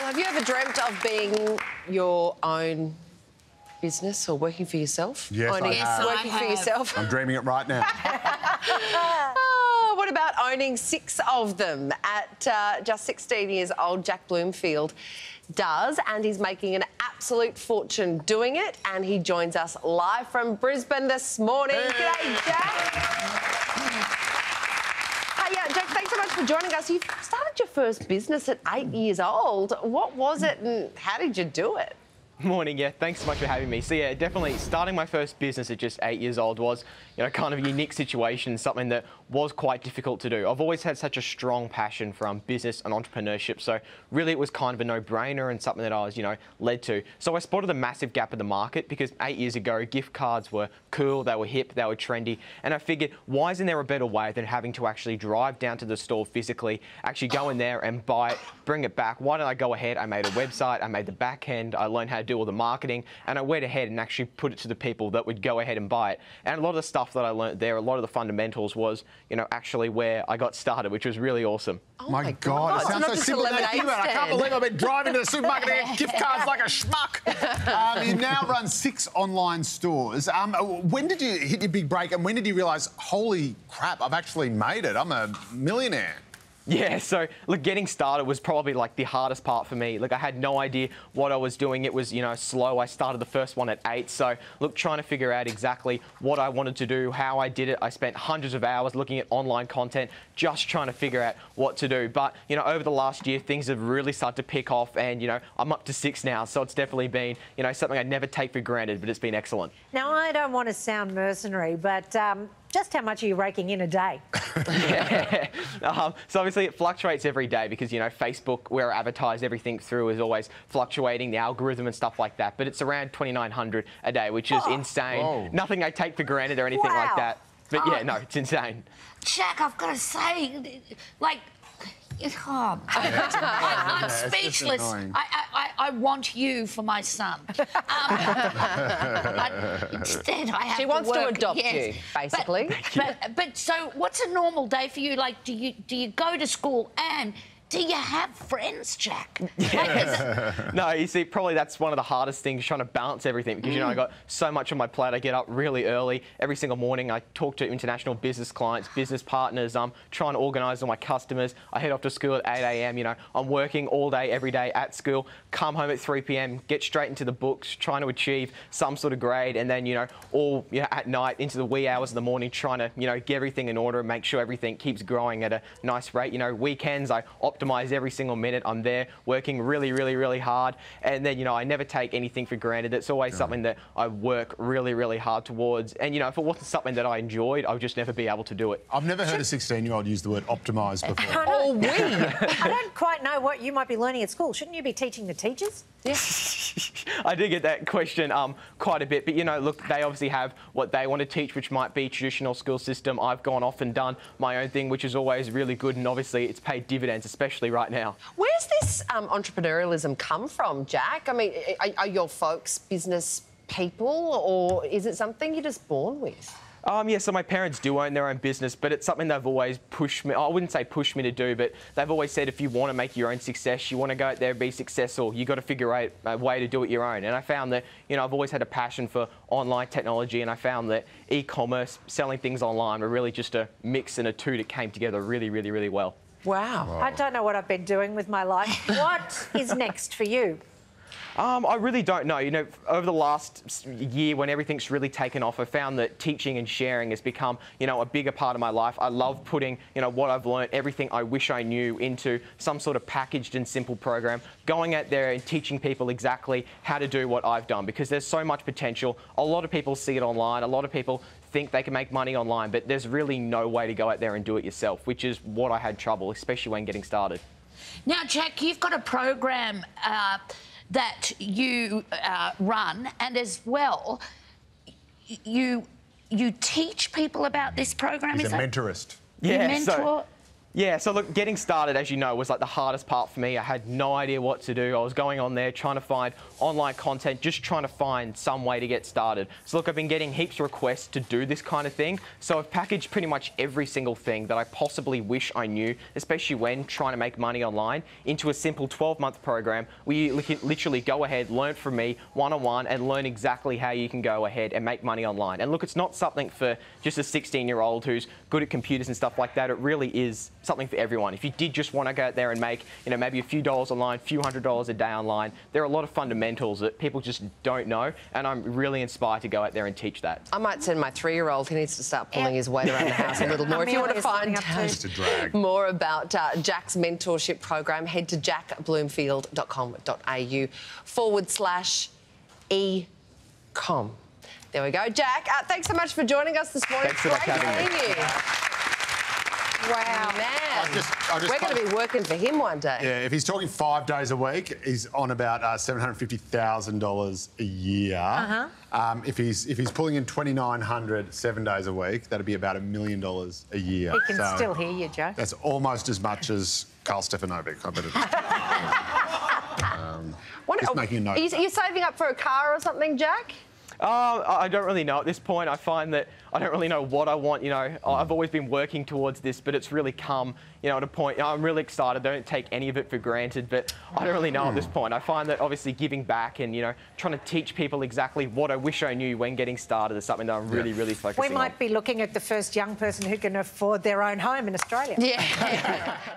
Well, have you ever dreamt of being your own business or working for yourself? Yes, I Owning, have. Working Yes, I for yourself. I'm dreaming it right now. Oh, what about owning six of them? At uh, just 16 years old, Jack Bloomfield does, and he's making an absolute fortune doing it. And he joins us live from Brisbane this morning. G'day, Jack. Hey, yeah, Jack, thanks so much for joining us. You started your first business at eight years old. What was it and how did you do it? Morning, yeah. Thanks so much for having me. So yeah, definitely starting my first business at just eight years old was, you know, kind of a unique situation, something that was quite difficult to do. I've always had such a strong passion for um, business and entrepreneurship, so really it was kind of a no-brainer and something that I was, you know, led to. So I spotted a massive gap in the market because eight years ago, gift cards were cool, they were hip, they were trendy, and I figured, why isn't there a better way than having to actually drive down to the store physically, actually go in there and buy it, bring it back? Why don't I go ahead? I made a website, I made the back end, I learned how to do all the marketing, and I went ahead and actually put it to the people that would go ahead and buy it. And a lot of the stuff that I learned there, a lot of the fundamentals was, you know, actually where I got started, which was really awesome. Oh my, God, it it's sounds not so just a simple. lemonade I can't believe I've been driving to the supermarket to get gift cards like a schmuck. Um, you now run six online stores. Um, when did you hit your big break and when did you realise, holy crap, I've actually made it? I'm a millionaire. Yeah, so look, getting started was probably like the hardest part for me. Like I had no idea what I was doing. It was, you know, slow. I started the first one at eight. So look, trying to figure out exactly what I wanted to do, how I did it. I spent hundreds of hours looking at online content, just trying to figure out what to do. But, you know, over the last year, things have really started to pick off and, you know, I'm up to six now. So it's definitely been, you know, something I'd never take for granted, but it's been excellent. Now, I don't want to sound mercenary, but um, just how much are you raking in a day? um, so obviously it fluctuates every day because you know Facebook, where I advertise everything through, is always fluctuating the algorithm and stuff like that. But it's around 2,900 a day, which is insane. Whoa. Nothing I take for granted or anything Wow. like that. But yeah, no, it's insane. Jack, I've got to say, like, oh, I, I'm speechless. I, I, want you for my son. Um, but instead, I have She to wants to adopt yes. you, basically. But, but, but so, what's a normal day for you? Like, do you do you go to school and do you have friends, Jack? It- No, you see, probably that's one of the hardest things, trying to balance everything because, you know, I mm. got so much on my plate. I get up really early every single morning. I talk to international business clients, business partners. I'm trying to organise all my customers. I head off to school at 8 a.m. You know, I'm working all day, every day at school, come home at 3 p.m., get straight into the books, trying to achieve some sort of grade, and then, you know, all you know, at night into the wee hours of the morning, trying to, you know, get everything in order and make sure everything keeps growing at a nice rate. You know, weekends, I optimize every single minute. I'm there working really, really, really hard. And then, you know, I never take anything for granted. It's always something that I work really, really hard towards. And, you know, if it wasn't something that I enjoyed, I would just never be able to do it. I've never heard a 16 year old use the word optimise before. Or oh, we. I don't quite know what you might be learning at school. Shouldn't you be teaching the teachers? I do get that question um, quite a bit, but you know, look, they obviously have what they want to teach, which might be traditional school system. I've gone off and done my own thing, which is always really good, and obviously it's paid dividends, especially right now. Where's this um, entrepreneurialism come from, Jack? I mean, are, are your folks business people or is it something you're just born with? Um, yeah, so my parents do own their own business, but it's something they've always pushed me. I wouldn't say pushed me to do, but they've always said if you want to make your own success, you want to go out there and be successful, you got to figure out a way to do it your own. And I found that you know I've always had a passion for online technology, and I found that e-commerce, selling things online, were really just a mix and a two that came together really, really, really well. Wow. I don't know what I've been doing with my life. What is next for you? Um, I really don't know. You know, over the last year, when everything's really taken off, I found that teaching and sharing has become, you know, a bigger part of my life. I love putting, you know, what I've learned, everything I wish I knew, into some sort of packaged and simple program. Going out there and teaching people exactly how to do what I've done, because there's so much potential. A lot of people see it online. A lot of people think they can make money online, but there's really no way to go out there and do it yourself, which is what I had trouble, especially when getting started. Now, Jack, you've got a program uh, that you uh, run, and as well, you you teach people about this program. He's is a that- mentorist. You Yeah, mentor. so- Yeah, so look, getting started, as you know, was like the hardest part for me. I had no idea what to do. I was going on there trying to find online content, just trying to find some way to get started. So look, I've been getting heaps of requests to do this kind of thing. So I've packaged pretty much every single thing that I possibly wish I knew, especially when trying to make money online, into a simple 12-month program where you literally go ahead, learn from me one-on-one, and learn exactly how you can go ahead and make money online. And look, it's not something for just a 16-year-old who's good at computers and stuff like that. It really is something for everyone. If you did just want to go out there and make, you know, maybe a few dollars online, a few hundred dollars a day online, there are a lot of fundamentals that people just don't know, and I'm really inspired to go out there and teach that. I might send my three-year-old. He needs to start pulling his weight around the house a little more. if you want to find signing up too. out Just a drag. more about uh, Jack's mentorship program, head to jackbloomfield.com.au forward slash e-com. There we go, Jack. Uh, thanks so much for joining us this morning. Thanks so Great for having me. Seeing you. Wow, man. I just- I just We're going to be working for him one day. Yeah, if he's talking five days a week, he's on about uh, seven hundred fifty thousand dollars a year. Uh-huh. Um, if he's if he's pulling in twenty nine hundred seven days a week, that'd be about a million dollars a year. He can So still hear you, Joe. That's almost as much as Carl Stefanovic. I bet it is. What- Just making a note Are you, are you saving up for a car or something, Jack? Uh, I I don't really know at this point. I find that I don't really know what I want. You know, I've always been working towards this, but it's really come, you know, at a point. You know, I'm really excited. Don't take any of it for granted, but I don't really know at this point. I find that obviously giving back and you know trying to teach people exactly what I wish I knew when getting started is something that I'm really, really focusing on. We on. might be looking at the first young person who can afford their own home in Australia. Yeah.